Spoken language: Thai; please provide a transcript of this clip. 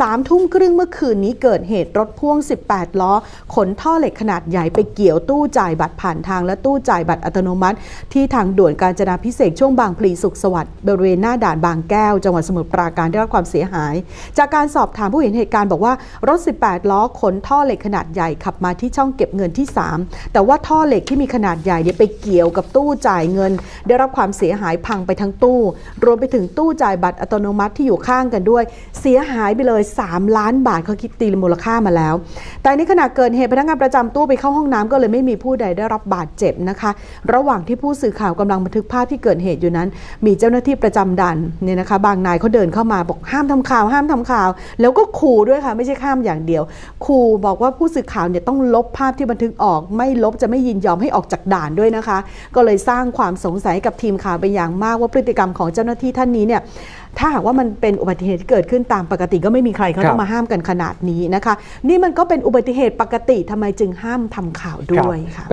สามทุ่มครึ่งเมื่อคืนนี้เกิดเหตุรถพ่วง 18 ล้อ ขนท่อเหล็กขนาดใหญ่ไปเกี่ยวตู้จ่ายบัตรผ่านทางและตู้จ่ายบัตรอัตโนมัติ ที่ทางด่วนกาญจนาพิเศษช่วงบางพลีสุขสวัสดิ์บริเวณหน้าด่านบางแก้ว จังหวัดสมุทรปราการได้รับความเสียหาย จากการสอบถามผู้เห็นเหตุการณ์บอกว่ารถ 18 ล้อขนท่อเหล็กขนาดใหญ่ขับมาที่ช่องเก็บเงินที่ 3 แต่ว่าท่อเหล็กที่มีขนาดใหญ่เนี่ยไปเกี่ยวกับตู้จ่ายเงิน ได้รับความเสียหายพังไปทั้งตู้ รวมไปถึงตู้จ่ายบัตรอัตโนมัติที่อยู่ข้างกันด้วย เสียหายไปเลย3 ล้านบาทเขาคิดตีมูลค่ามาแล้ว แต่ในขณะเกิดเหตุพนักงานประจำตู้ไปเข้าห้องน้ำก็เลยไม่มีผู้ใดได้รับบาดเจ็บนะคะ ระหว่างที่ผู้สื่อข่าวกำลังบันทึกภาพที่เกิดเหตุอยู่นั้น มีเจ้าหน้าที่ประจำด่านเนี่ยนะคะ บางนายเขาเดินเข้ามาบอกห้ามทำข่าว ห้ามทำข่าว แล้วก็ขู่ด้วยค่ะ ไม่ใช่ห้ามอย่างเดียวขู่บอกว่าผู้สื่อข่าวเนี่ยต้องลบภาพที่บันทึกออก ไม่ลบจะไม่ยินยอมให้ออกจากด่านด้วยนะคะ ก็เลยสร้างความสงสัยกับทีมข่าวเป็นอย่างมากว่าพฤติกรรมของเจ้าหน้าที่ท่านนี้เนี่ย ถ้าหากว่ามันเป็นอุบัติเหตุที่เกิดขึ้นตามปกติก็ไม่มีใครเขาครับต้องมาห้ามกันขนาดนี้นะคะ นี่มันก็เป็นอุบัติเหตุปกติทำไมจึงห้ามทำข่าวด้วยค่ะ